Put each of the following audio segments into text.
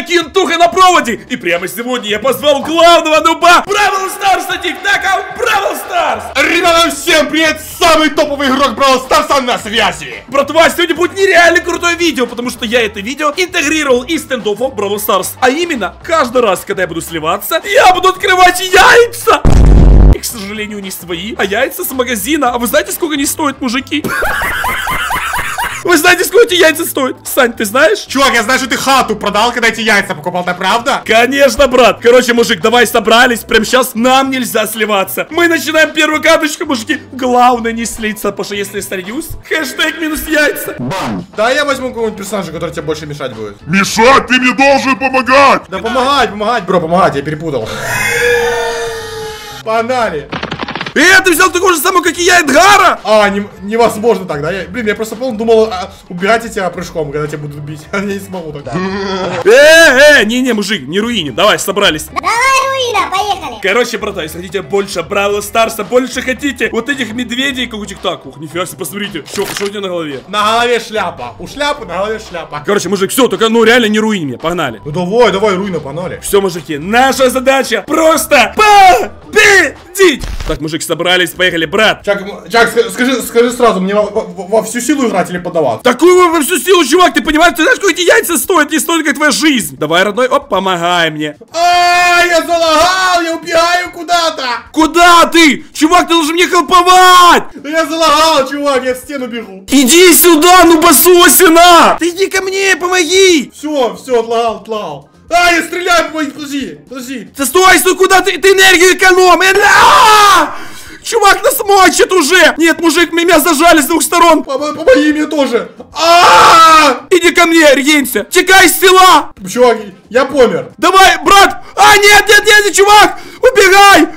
я Кентуха на проводе. И прямо сегодня я позвал главного нуба Brawl Stars на ТикТака Brawl Stars. Ребята, всем привет! Самый топовый игрок Brawl Stars на связи! Братва, сегодня будет нереально крутое видео, потому что я это видео интегрировал из Standoff в Brawl Stars. А именно, каждый раз, когда я буду сливаться, я буду открывать яйца. И, к сожалению, не свои, а яйца с магазина. А вы знаете, сколько они стоят, мужики? Вы знаете, сколько эти яйца стоят? Сань, ты знаешь? Чувак, я знаю, что ты хату продал, когда эти яйца покупал, это правда? Конечно, брат. Короче, мужик, давай собрались. Прям сейчас нам нельзя сливаться. Мы начинаем первую карточку, мужики. Главное не слиться, потому что если я сольюсь, хэштег минус яйца. Да, я возьму какого-нибудь персонажа, который тебе больше мешать будет. Мешать, ты мне должен помогать! Да помогать, помогать, бро, помогать, я перепутал. Погнали. Э, ты взял такую же самую, как и я, Эдгара? А, не- невозможно тогда. Я, блин, я просто помню, думал а, убегать от тебя прыжком, когда тебя будут бить. Я не смогу тогда. Э, э, не-не, мужик, не руиним. Давай, собрались. Давай, Руина, поехали! Короче, брата, если хотите больше Бравл Старса, больше хотите вот этих медведей, как у ТикТак. Ух, нифига себе, посмотрите. Что, что у тебя на голове? На голове шляпа. У шляпы на голове шляпа. Короче, мужик, все, только ну реально не руини меня, погнали. Ну давай, давай, руина, погнали. Все, мужики, наша задача просто победить! Так, мужик, собрались, поехали, брат. Чак, Чак, ска- скажи, скажи сразу, мне во, во- во всю силу играть или подаваться? Такую во всю силу, чувак, ты понимаешь, ты знаешь, сколько эти яйца стоят, не стоит, как твоя жизнь. Давай, родной, оп, помогай мне. А, я залагал, я убегаю куда-то. Куда ты? Чувак, ты должен мне helповать! Я залагал, чувак, я в стену бегу. Иди сюда, ну басосина! Ты иди ко мне, помоги! Все, все, отлагал, отлагал. А, я стреляю, подожди, подожди. Да стой, стой, куда ты? Ты энергию экономи! А! Чувак, нас мочит уже! Нет, мужик, меня зажали с двух сторон! Пом- Помоги мне тоже. А, Иди ко мне, регенься! Текай с села! Чувак, я помер. Давай, брат! А, нет, нет, нет, чувак! Убегай!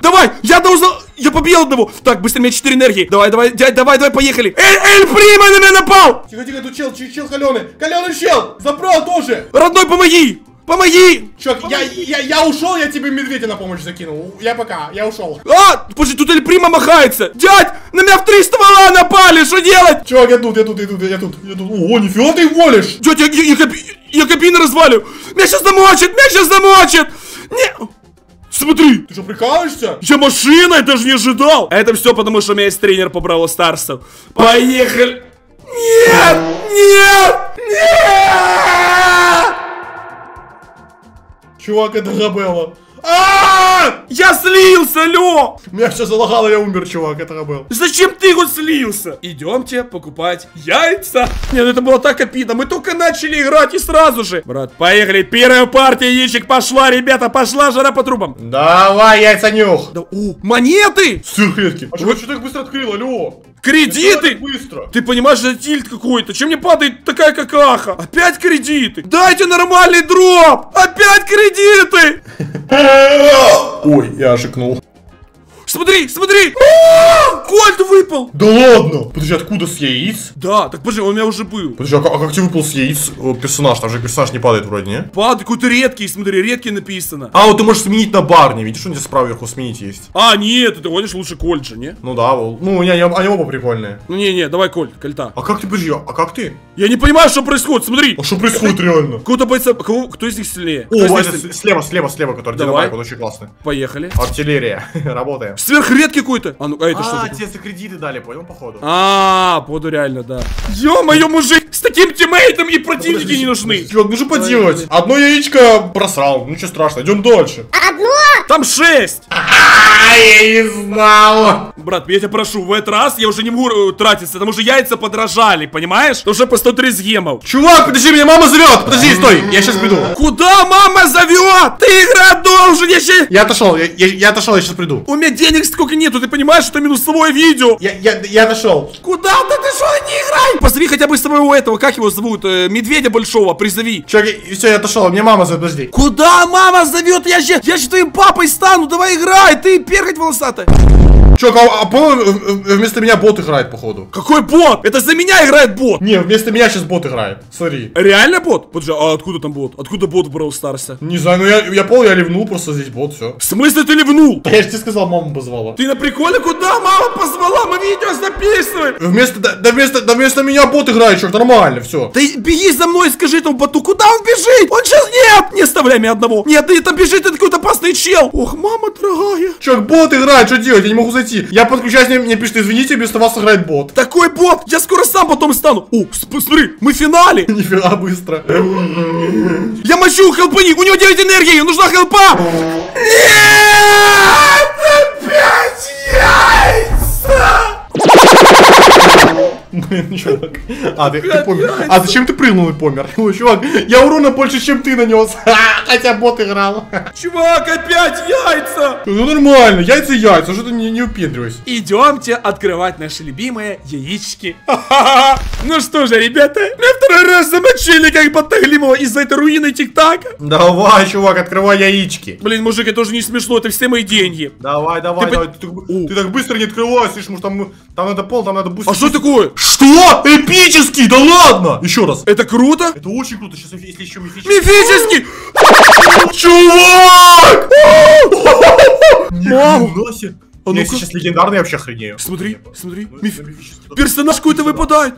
Давай, я должен... Я побил одного! Так, быстро, у меня 4 энергии. Давай, давай, дядь, давай, давай, поехали! Эль, Эль Прима на меня напал! Тихо, тихо, тут чел, чел, чел каленый. Каленый чел, забрал тоже. Родной, помоги! Помоги! Чувак, я, я, я ушел, я тебе медведя на помощь закинул. Я пока, я ушел. А, подожди, тут Эль Прима махается! Дядь, на меня в три ствола напали, что делать? Чувак, я тут, я тут, я тут, я тут, я тут. О, нифига ты волишь. Дядя, я, я, каб- я кабину развалю! Меня сейчас замочит! Меня сейчас замочит! Не... Смотри! Ты что, прикалываешься? Я машина, я даже не ожидал! Это все потому, что у меня есть тренер по Бравл Старсу. Поехали! Нет! Нет! Нет! Чувак, это Габелла. А! Я слился, алло! Меня все залагало, я умер, чувак, это Габел. Зачем ты хоть слился? Идемте покупать яйца. Нет, это было так обидно. Мы только начали играть и сразу же. Брат, поехали. Первая партия яичек пошла, ребята. Пошла жара по трубам. Давай, яйца нюх. Да, о, монеты! Сырхлетки. А чувак, что так быстро открыл, алло? Кредиты! быстро. Ты понимаешь, это тильт какой-то. Чем мне падает такая какаха? Опять кредиты. Дайте нормальный дроп. Опять кредиты. Ой, я ошикнул. Смотри, смотри. А, Кольт выпал. Да ладно! Подожди, откуда с яиц? Да, так подожди, он у меня уже был. Подожди, а как, а как тебе выпал с яиц э, персонаж? Там же персонаж не падает вроде, не? Падает какой-то редкий, смотри, редкий написано. А, вот ты можешь сменить на барне, видишь, у тебя справа вверху сменить есть. А, нет, ты гонишь лучше Кольт же, не? Ну да, вол- ну они, они оба прикольные. Ну не-не, давай Кольт, Кольта. А как ты, подожди, а как ты? Я не понимаю, что происходит, смотри. А что происходит реально? Какого-то бойца, кого, кто из них сильнее? О, слева, слева, слева, который динамайк, он очень классный. Поехали. Артиллерия, работаем. Сверхредкий какой-то. А, ну, а это что? А, тебе за кредиты дали, понял, походу? А, походу реально, да. Ё-моё, мужик, с таким тиммейтом и противники не нужны. Чувак, ну что поделать? Одно яичко просрал, ну ничего страшного, идем дальше. Одно? Там шесть. А, я не знал. Брат, я тебя прошу, в этот раз я уже не могу э, тратиться, потому что яйца подорожали, понимаешь? Уже по 130 гемов. Чувак, подожди, меня мама зовет. Подожди, стой, я сейчас приду. Куда мама зовет? Ты играть должен, я ще... Я отошел, я, я, я отошел, я сейчас приду. У меня денег сколько нету, ты понимаешь, что это минусовое видео? Я, я, я отошел. Куда ты, ты что, не играй? Позови хотя бы своего этого, как его зовут, э, медведя большого, призови. Чувак, все, я отошел, мне мама зовет, подожди. Куда мама зовет? Я же, я же твоим папой стану, давай играй, ты перхоть волосатая. Чувак, а, а в- вместо меня бот играет, походу. Какой бот? Это за меня играет бот! Не, вместо меня сейчас бот играет. Смотри. Реально бот? Подожди, а откуда там бот? Откуда бот в Brawl Старсе? Не знаю, ну я, я понял, я ливнул, просто здесь бот, все. В смысле ты ливнул? Я же тебе сказал, мама позвала. Ты на приколе куда мама позвала? Мы видео записываем! Вместо, да, да вместо, да вместо меня бот играет, чувак, нормально, все. Да беги за мной скажи этому боту, куда он бежит? Он сейчас нет! Не оставляй меня одного! Нет, ты там бежит это какой-то опасный чел! Ох, мама дорогая! Чувак, бот играет, что делать? Я не могу зайти. Я подключаюсь, мне, мне пишет, извините, вместо вас играет бот. Такой бот! Я скоро сам потом стану! О, смотри, мы в финале! Нифига быстро. Я мочу хелпани! У него 9 энергии! Нужна хелпа! Нет! чувак. А, ты, ты помер. А зачем ты прыгнул и помер? Ой, чувак, я урона больше, чем ты нанес. Хотя бот играл. Чувак, опять яйца! Ну нормально, яйца яйца, что ты не, не упендривайся. Идемте открывать наши любимые яички. Ну что же, ребята, меня второй раз замочили, как Батаглимова из-за этой руины ТикТака. Давай, чувак, открывай яички. Блин, мужик, это уже не смешно, это все мои деньги. Давай, давай, Ты давай. Ты, ты так быстро не открывай, слышишь, может там, там надо пол, там надо быстро. А что такое? Что? Эпический? Да ладно! Еще раз. Это круто? Это очень круто, сейчас если еще мифический. Мифический! Чувак! Нихуя себе. А Я ну-ка. если сейчас легендарный, я вообще охренею. Смотри, смотри, Ну, миф... персонаж какой-то выпадает.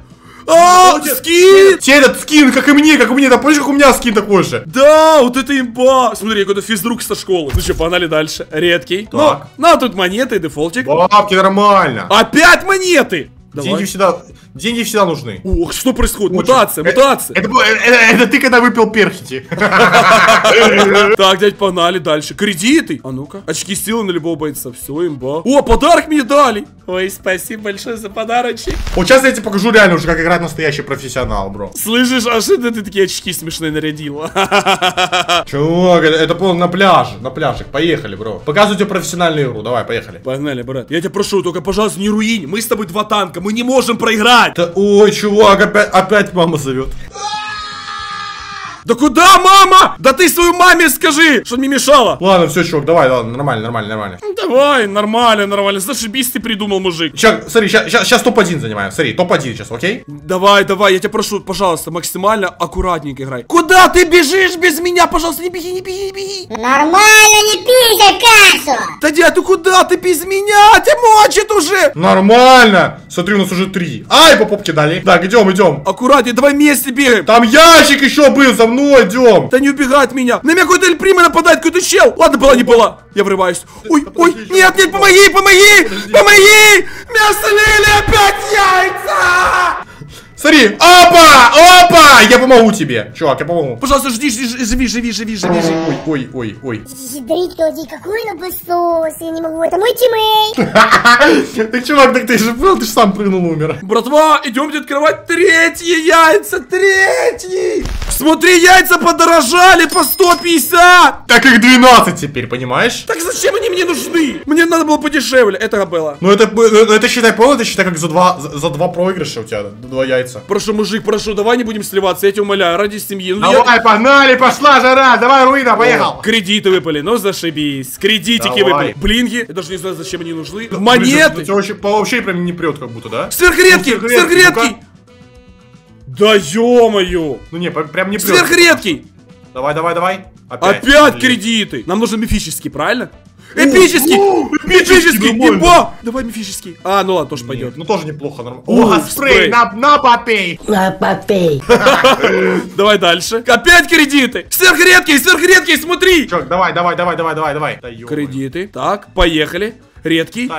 А, Молодец. скин! Тебе этот скин, как и мне, как и мне, да помнишь, как у меня скин такой же? Да, вот это имба! Смотри, какой-то физрук со школы. Ну что, погнали дальше. Редкий. Так. Ну, ну, тут монеты, дефолтик. Бабки нормально. Опять монеты! Деньги Давай. всегда, деньги всегда нужны. Ох, что происходит? Очень. Мутация, Это- мутация. Это, было- это- это ты когда выпил перхити. Так, дядь, погнали дальше. Кредиты. А ну-ка. Очки силы на любого бойца. Все, имба. О, подарок мне дали. Ой, спасибо большое за подарочек. Вот сейчас я тебе покажу реально уже, как играть настоящий профессионал, бро. Слышишь, а что это ты такие очки смешные нарядила? Чувак, это, это было на пляже, на пляже. Поехали, бро. Показываю тебе профессиональную игру. Давай, поехали. Погнали, брат. Я тебя прошу, только, пожалуйста, не руинь. Мы с тобой два танка. Мы не можем проиграть. Да, ой, чувак, опять, опять мама зовет. Да куда, мама? Да ты свою маме скажи, что не мешала. Ладно, все, чувак, давай, ладно, нормально, нормально, нормально. Ну, Давай, нормально, нормально. Зашибись ты придумал, мужик. Чувак, смотри, сейчас топ-1 занимаем. Смотри, топ-1 сейчас, окей? Давай, давай, я тебя прошу, пожалуйста, максимально аккуратненько играй. Куда ты бежишь без меня? Пожалуйста, не беги, не беги, не беги. Нормально не пиздай кашу! Да дядь, ты куда ты без меня? Тебя мочит уже. Нормально! Смотри, у нас уже три. Ай, по попке дали. Так, идем, идем. Аккуратнее, давай вместе бегаем. Там ящик еще был, за мной идем. Да не убегай от меня. На меня какой-то Эль Прима нападает, какой-то чел. Ладно, была, не была. Я врываюсь. Ой, ой, нет, нет, помоги, помоги, помоги. Меня слили опять яйца. Смотри, опа, опа, я помогу тебе. Чувак, я помогу. Пожалуйста, жди, жди, жди, живи, живи, живи, живи, живи. Ой, ой, ой, ой. Ядрить тоді, какой напасос, я не могу, это мой тиммейт! Так, чувак, так ты же был, ты же сам прыгнул, умер. Братва, идемте открывать третьи яйца, третьи. Смотри, яйца подорожали по 150. Так их 12 теперь, понимаешь? Так зачем они мне нужны? Мне надо было подешевле, это было. Ну это, ну, это считай, понял, это считай как за два, за, за два проигрыша у тебя, два яйца. Прошу, мужик, прошу, давай не будем сливаться, я тебя умоляю, ради семьи. Ну, я- Давай, погнали, пошла жара, давай, Руина, поехал. Кредиты выпали, ну зашибись. Кредитики Давай. выпали. Блинги, я даже не знаю, зачем они нужны. Блин, Монеты. тебя вообще, по- вообще прям не прет как будто, да? Сверхредкий, Ну, сверхредкий, сверхредкий. Да ё-моё. Ну не, прям не прет. Сверхредкий. Давай, давай, давай. Опять. Опять Блин. кредиты. Нам нужен мифический, правильно? Эпический! эпический. Имба! Давай мифический. А, ну ладно, тоже пойдет. Ну тоже неплохо, нормально. О, О, спрей. на, на попей. На попей! Давай дальше. Опять кредиты! Сверхредкий, сверхредкий, смотри! Чувак, давай, давай, давай, давай, давай, давай. Кредиты. Так, поехали. Редкий.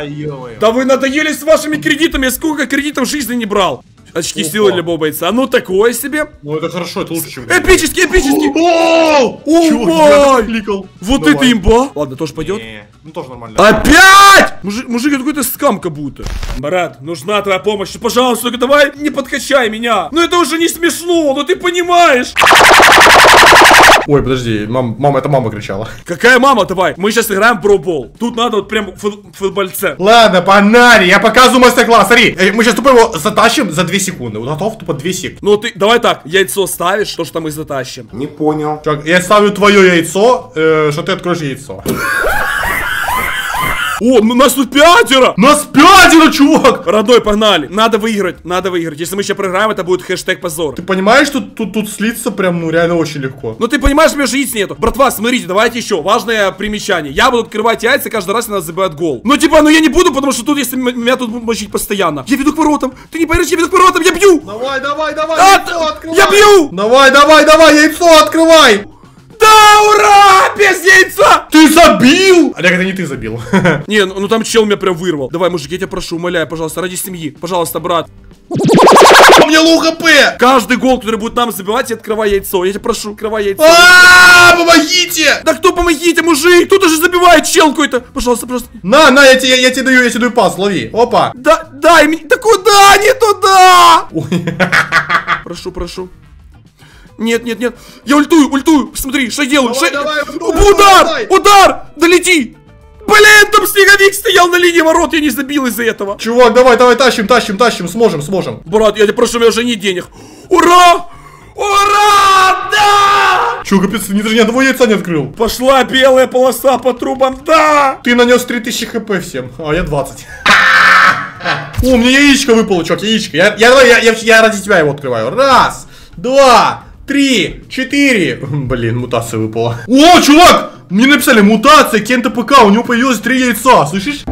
Да вы надоели с вашими кредитами, я сколько кредитов в жизни не брал. Очки Опа. силы для любого бойца. Ну такое себе. Ну это хорошо, это лучше, чем... Эпический, эпический. О, О, чувак, май! я кликал. Вот это имба. Ладно, тоже пойдет. Ну тоже нормально. Опять! Мужик, мужик, это какой-то скам как будто. Брат, нужна твоя помощь. Ну, Пожалуйста, только давай не подкачай меня. Ну это уже не смешно, ну ты понимаешь. Ой, подожди, мам, мама, это мама кричала. Какая мама, давай. Мы сейчас играем в пробол. Тут надо вот прям фут- футбольце. Ладно, погнали, я показываю мастер-класс. Смотри, э, мы сейчас тупо его затащим за 2 секунды. Вот готов тупо 2 секунды. Ну ты, давай так, яйцо ставишь, то, что мы затащим. Не понял. Чувак, я ставлю твое яйцо, э, что ты откроешь яйцо. О, ну нас тут пятеро! Нас пятеро, чувак! Родной, погнали. Надо выиграть, надо выиграть. Если мы сейчас проиграем, это будет хэштег позор. Ты понимаешь, что тут, тут слиться прям, ну, реально очень легко. Ну ты понимаешь, у меня же яиц нету. Братва, смотрите, давайте еще. Важное примечание. Я буду открывать яйца каждый раз, когда забивают гол. Ну типа, ну я не буду, потому что тут, если меня тут будут мочить постоянно. Я веду к воротам. Ты не поверишь, я веду к воротам, я бью! Давай, давай, давай, А, яйцо открывай! я бью! Давай, давай, давай, яйцо открывай! Да, ура! Без яйца! Ты забил! Олег, это не ты забил. Не, ну, ну там чел меня прям вырвал. Давай, мужик, я тебя прошу, умоляю, пожалуйста, ради семьи. Пожалуйста, брат. У меня low HP! Каждый гол, который будет нам забивать, я открываю яйцо. Я тебя прошу, открывай яйцо. А, помогите! Да кто помогите, мужик? Кто-то же забивает чел какой-то. Пожалуйста, пожалуйста. На, на, я тебе, я тебе даю, я тебе даю пас, лови. Опа. Да, дай мне. Да куда? Не туда! Ой. Прошу, прошу. Нет, нет, нет. Я ультую, ультую. Смотри, что делаю? Давай, давай, ультуй, удар! давай. Удар! Долети! Блин, там снеговик стоял на линии ворот, я не забил из-за этого. Чувак, давай, давай, тащим, тащим, тащим, сможем, сможем. Брат, я тебя прошу, у меня уже нет денег. Ура! Ура! Да! Чё, капец, ты даже ни одного яйца не открыл. Пошла белая полоса по трубам, да! Ты нанес 3000 хп всем, а я 20. О, у меня яичко выпало, чувак, яичко. Я, я, давай, я, я, я ради тебя его открываю. Раз, два, три, четыре. Блин, мутация выпала. О, чувак! Мне написали мутация, Кента ПК, у него появилось три яйца, слышишь?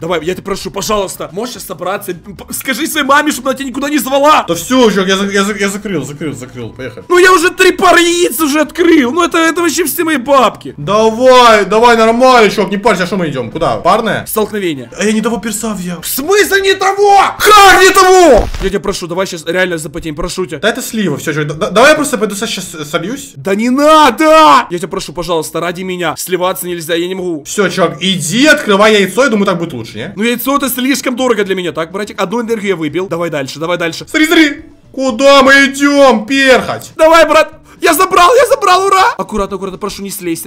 Давай, я тебя прошу, пожалуйста, можешь собраться? П- Скажи своей маме, чтобы она тебя никуда не звала. Да все, чувак, я, я, я закрыл, закрыл, закрыл, поехали. Ну я уже три пары яиц уже открыл. Ну это, это вообще все мои бабки. Давай, давай, нормально, чувак, не парься, а что мы идем? Куда? Парная? Столкновение. А я не того перса взял. В смысле не того? Как не того? Я тебя прошу, давай сейчас реально запотеем, прошу тебя. Да это слива, все, чувак, да- давай я просто пойду сейчас сольюсь. Да не надо! Я тебя прошу, пожалуйста, ради меня. Сливаться нельзя, я не могу. Все, чувак, иди, открывай яйцо, я думаю, так будет лучше, не? Ну яйцо это слишком дорого для меня, так, братик? Одну энергию я выбил. Давай дальше, давай дальше. Смотри, смотри! Куда мы идем, перхать? Давай, брат! Я забрал, я забрал, ура! Аккуратно, аккуратно, прошу, не слезь.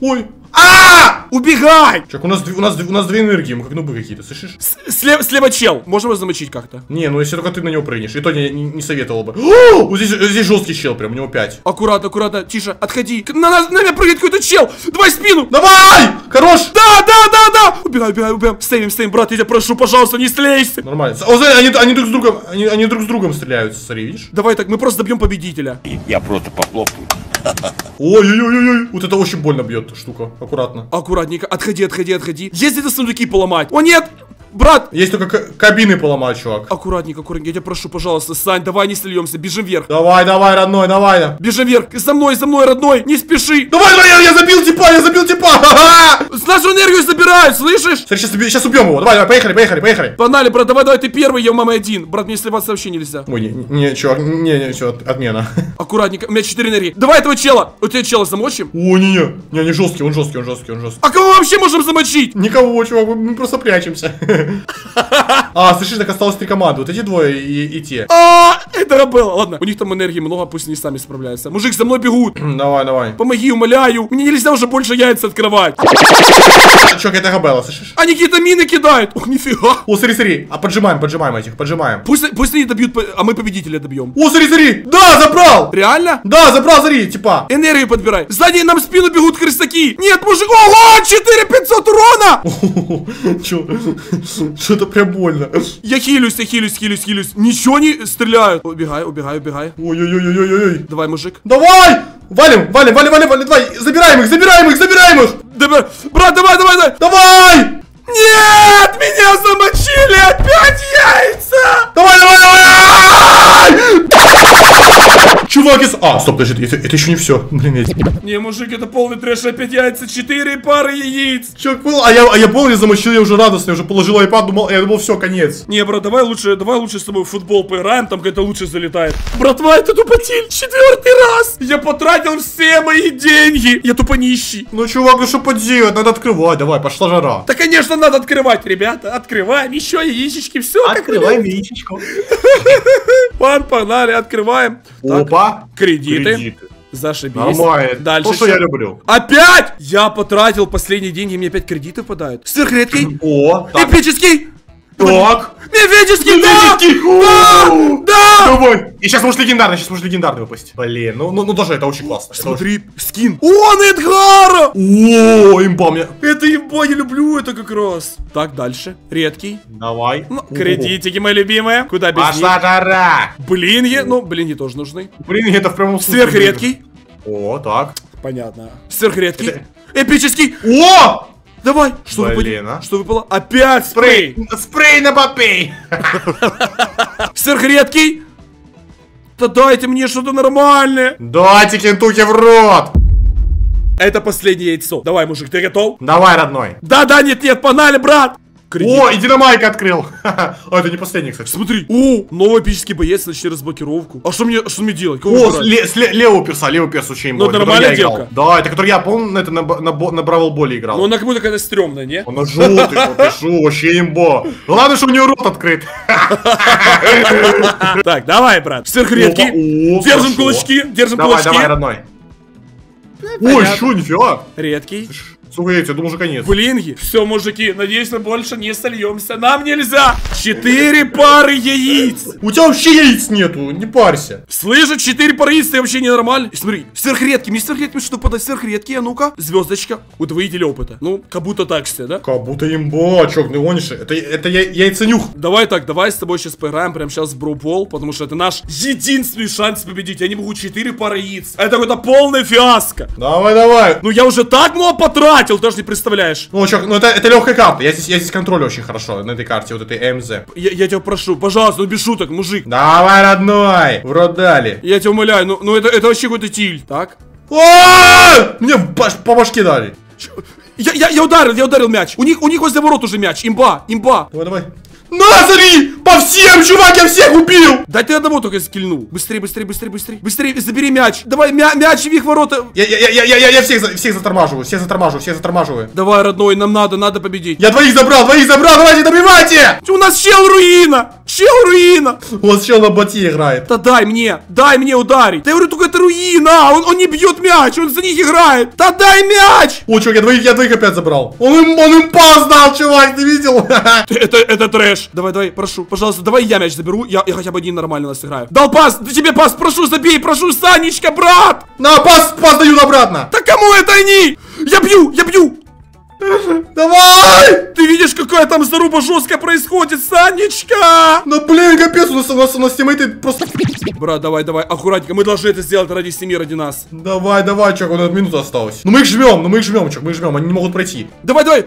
Ой. А! Убегай! Чувак, у нас, две- у нас, у нас две энергии, мы как нубы какие-то, слышишь? С- Слева, слева чел. Можем его замочить как-то? Не, ну если только ты на него прыгнешь, и то не, не, не советовал бы. О, вот здесь, здесь жесткий чел, прям, у него 5. Аккуратно, аккуратно, тише, отходи. На, нас- на меня прыгает какой-то чел. Давай спину. Давай! Хорош! Да, да, да, да! Убегай, убегай, убегаем. Стоим, стоим, брат, я тебя прошу, пожалуйста, не слезь. Нормально. О, они, они друг с другом, они, они друг с другом стреляются, смотри, видишь? Давай так, мы просто добьем победителя. Я просто похлопаю. Ой-ой-ой-ой, вот это очень больно бьет штука, аккуратно. Аккуратненько, отходи, отходи, отходи. Есть где-то сундуки поломать. О, нет! Брат! Есть только кабины поломать, чувак. Аккуратненько, аккуратненько, я тебя прошу, пожалуйста, Сань, давай не сольемся, бежим вверх. Давай, давай, родной, давай. Бежим вверх, за мной, за мной, родной, не спеши. Давай, давай, я, я забил типа, я забил типа! Ха-ха! С нашу энергию забирают, слышишь? Смотри, сейчас, сейчас убьем его. Давай, давай, поехали, поехали, поехали. Погнали, брат, давай, давай, ты первый, я у мамы один. Брат, мне сливаться вообще нельзя. Ой, не, не, чувак, не, не, все, отмена. Аккуратненько, у меня 4 энергии. Давай этого чела. У тебя чела замочим? О, не, не, не, не жесткий, он жесткий, он жесткий, он жесткий. А кого вообще можем замочить? Никого, чувак, мы, мы просто прячемся. А, слышишь, так осталось три команды. Вот эти двое и, и те. А, это было. Ладно, у них там энергии много, пусть они сами справляются. Мужик, за мной бегут. Давай, давай. Помоги, умоляю. Мне нельзя уже больше яйца открывать. Это Габела, слышишь? Они какие-то мины кидают. Ух, нифига. О, смотри, смотри. А поджимаем, поджимаем этих, поджимаем. Пусть, пусть они добьют, а мы победителя добьем. О, смотри, смотри. Да, забрал. Реально? Да, забрал, смотри, типа. Энергию подбирай. Сзади нам в спину бегут крысаки. Нет, мужик. Ого, 4500 урона. Чё? Что-то прям больно. Я хилюсь, я хилюсь, хилюсь, хилюсь. Ничего не стреляют. Убегай, убегай, убегай. Ой-ой-ой-ой-ой. Давай, мужик. Давай! Валим, валим, валим, валим, валим, давай, забираем их, забираем их, забираем их! Давай, брат, давай, давай, давай. Давай! Нет, меня замочили опять яйца. Чувак, из... А, стоп, подожди, это, это еще не все. Блин, я... Не, мужик, это полный трэш, опять яйца, четыре пары яиц. Чувак, был, а я, а я помню, замочил, я уже радостный, уже положил iPad, думал, я думал, все, конец. Не, брат, давай лучше, давай лучше с тобой в футбол поиграем, там какая-то лучше залетает. Братва, это тупотиль, четвертый раз. Я потратил все мои деньги. Я тупо нищий. Ну, чувак, ну что поделать, надо открывать, давай, пошла жара. Да, конечно, надо открывать, ребята. Открываем, еще яичечки, все. Открываем яичечко. Пан, погнали, открываем. Так, Опа. кредиты. Зашибись. Нормально. Дальше. То, что я люблю. Опять! Я потратил последние деньги, мне опять кредиты выпадают. Сверхредкий. О, так. Эпический. Так. Да! Мифический! Да! Да! Давай, и сейчас может легендарный, сейчас может легендарный выпасть. Блин, ну, ну, ну даже это очень классно. Это Смотри, скин. О, на Эдгара! очень- О, имба мне. Это еба, я люблю это как раз. Так, дальше. Редкий. Давай. Ну, кредитики, мои любимые. Куда без них? Пошла жара. Блинги. Ну, блинги тоже нужны. Блин, это в прямом смысле. Сверхредкий. О, так. Понятно. Сверхредкий. Это- Эпический. О! Давай. Что Блин, выпало? а. Что выпало? Опять спрей. Спрей! Спрей на попей! Сверхредкий. Да дайте мне что-то нормальное. Дайте кентуки в рот! Это последнее яйцо. Давай, мужик, ты готов? Давай, родной. Да-да, нет-нет, погнали, брат. Кредит. О, и динамайк открыл. А, это не последний, кстати. Смотри. О, новый эпический боец, начни разблокировку. А что мне, что мне делать? Кого О, с ле- с ле- левого перса, левый перс очень Ну, имбовый, нормальная девка. Да, это который я, помню, это на, на, на Бравл Боле играл. Ну, она как будто какая-то стрёмная, не? Он желтый, что пишу, вообще имбо. Главное, что у него рот открыт. Так, давай, брат. Сверхредкий. Держим кулачки, держим Давай, кулачки. давай, родной. Ой, понятно. что, нифига. Редкий. Сука, я думал, уже конец. Блинги. Все, мужики, надеюсь, мы больше не сольемся. Нам нельзя. Четыре пары яиц. У тебя вообще яиц нету, не парься. Слышишь, четыре пары яиц, ты вообще ненормальный. И смотри, сверхредкий, мне сверхредкий что подать сверхредкий, а ну-ка. Звездочка. Удвоитель опыта. Ну, как будто так все, да? Как будто имба, чувак, ты гонишь. Это, это я, яйценюх. Давай так, давай с тобой сейчас поиграем прямо сейчас в Броупол, потому что это наш единственный шанс победить. Я не могу четыре пары яиц. Это какое-то полное фиаско. Давай, давай. Ну я уже так много потратил, даже не представляешь. Ну, чувак, ну это, это легкая карта. Я здесь, я здесь контролю очень хорошо на этой карте, вот этой МЗ. Я, я тебя прошу, пожалуйста, ну без шуток, мужик. Давай, родной, в рот дали. Я тебя умоляю, ну, ну это, это вообще какой-то тиль, так? Мне по башке дали. Чё? Я, я, я ударил, я ударил мяч. У них, у них возле ворот уже мяч. Имба, имба. Давай, давай. На, смотри! По всем, чувак, я всех убил! Дай ты одного только скильнул. Быстрее, быстрее, быстрее, быстрее. Быстрее, забери мяч. Давай, мя мяч в их ворота. Я, я, я, я, я, я всех, за- всех затормаживаю, всех затормаживаю, всех затормаживаю. Давай, родной, нам надо, надо победить. Я двоих забрал, двоих забрал, давайте добивайте! У нас чел руина! Чел руина! У вас чел на боте играет. Да дай мне, дай мне ударить. Да я говорю, только это руина, он, он не бьет мяч, он за них играет. Да дай мяч! О, чувак, я двоих, я двоих опять забрал. Он им, он им пас дал, чувак, ты видел? Это, это трэш. Давай, давай, прошу, пожалуйста, давай я мяч заберу, я, я хотя бы один нормально нас играю. Дал пас, да тебе пас, прошу, забей, прошу, Санечка, брат! На, пас, пас дают обратно. Да кому это они? Я бью, я бью! Давай! Ты видишь, какая там заруба жесткая происходит, Санечка! Ну, блин, капец, у нас, у нас, у нас тиммейты просто... Брат, давай, давай, аккуратненько, мы должны это сделать ради семьи, ради нас. Давай, давай, чувак, у нас минута осталась. Ну мы их жмем, ну мы их жмем, чувак, мы их жмем, они не могут пройти. Давай, давай!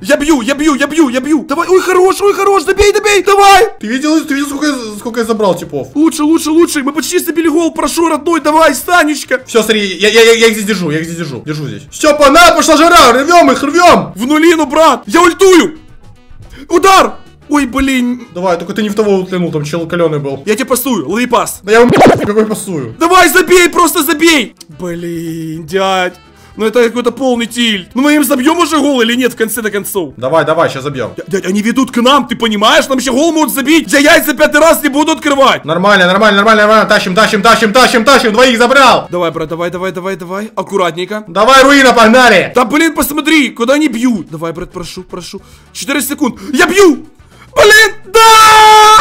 Я бью, я бью, я бью, я бью! Давай, ой, хорош, ой, хорош, добей, добей, давай! Ты видел, ты видел, сколько, я- сколько я забрал типов? Лучше, лучше, лучше, мы почти забили гол, прошу, родной, давай, Санечка! Все, смотри, я, я, я, я их здесь держу, я их здесь держу, держу здесь. Все, на, пошла жара, рвем их, рвем! В нулину, брат! Я ультую! Удар! Ой, блин, Давай, только ты не в того утлянул, там чел каленый был. я тебе пасую, лови пас. Да я вам какой пасую. Давай, забей, просто забей! Блин, дядь, ну это какой-то полный тиль. Ну мы им забьем уже гол или нет в конце-то концов? Давай, давай, сейчас забьем. Дядь, они ведут к нам, ты понимаешь? Нам еще гол могут забить. Я яйца пятый раз не буду открывать. Нормально, нормально, нормально, нормально. Тащим, тащим, тащим, тащим, тащим. Двоих забрал. Давай, брат, давай, давай, давай, давай. Аккуратненько. Давай, руина, погнали. Да блин, посмотри, куда они бьют. Давай, брат, прошу, прошу. 4 секунд. Я бью! Блин, да!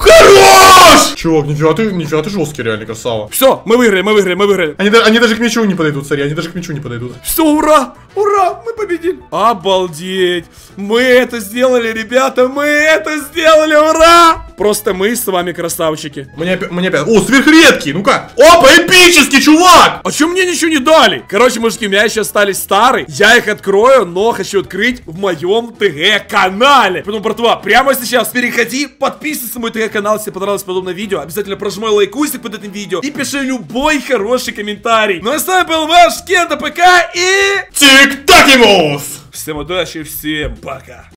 Хорош! Чувак, нифига ты, нифига ты жесткий, реально, красава. Все, мы выиграли, мы выиграли, мы выиграли. Они, они даже к мячу не подойдут, смотри, они даже к мячу не подойдут. Все, ура! Ура! Мы победили! Обалдеть! Мы это сделали, ребята! Мы это сделали! Ура! Просто мы с вами красавчики. Мне, мне опять... О, сверхредкий, ну-ка. Опа, эпический, чувак! А чё мне ничего не дали? Короче, мужики, у меня сейчас стали старые. Я их открою, но хочу открыть в моем ТГ-канале. Поэтому, братва, прямо сейчас переходи, подписывайся на мой ТГ-канал, если понравилось подобное видео. Обязательно прожимай лайкусик под этим видео и пиши любой хороший комментарий. Ну а с вами был ваш Кента ПК и... Тик-так, Всем удачи, всем пока!